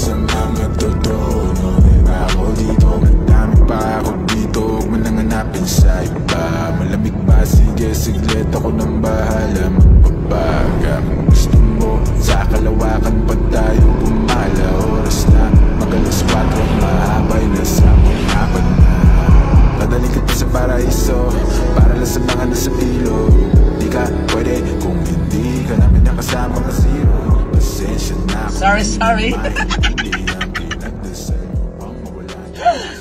minsan lang at totoo Noon na ako dito, madami pa dito. Huwag mo nang sa iba. Malamig ba? Sige, siglet ako ng bahala. Magpabaga kung gusto mo Sa kalawakan pa tayo pumala Oras na, magalas 4 ang mahabay Nasa kong apat na. Padaling kita sa paraiso Para lang sa mga nasa ilo Di ka pwede kung hindi ka namin nakasama kasiro Sorry, sorry.